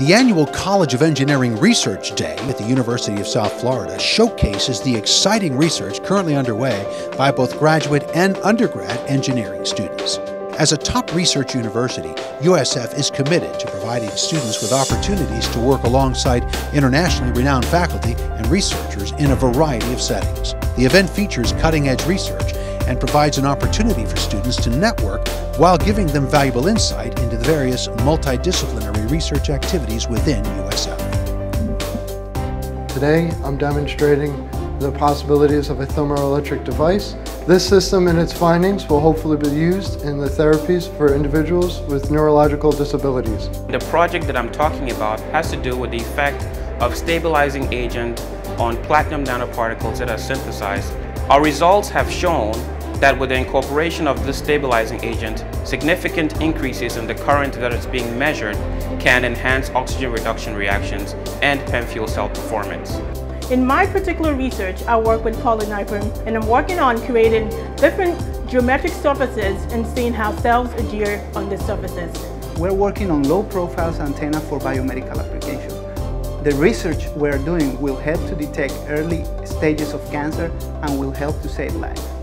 The annual College of Engineering Research Day at the University of South Florida showcases the exciting research currently underway by both graduate and undergrad engineering students. As a top research university, USF is committed to providing students with opportunities to work alongside internationally renowned faculty and researchers in a variety of settings. The event features cutting edge research and provides an opportunity for students to network while giving them valuable insight various multidisciplinary research activities within USF. Today, I'm demonstrating the possibilities of a thermoelectric device. This system and its findings will hopefully be used in the therapies for individuals with neurological disabilities. The project that I'm talking about has to do with the effect of stabilizing agent on platinum nanoparticles that are synthesized. Our results have shown that with the incorporation of this stabilizing agent, significant increases in the current that is being measured can enhance oxygen reduction reactions and PEM fuel cell performance. In my particular research, I work with polyniprin and I'm working on creating different geometric surfaces and seeing how cells adhere on these surfaces. We're working on low profiles antenna for biomedical application. The research we're doing will help to detect early stages of cancer and will help to save lives.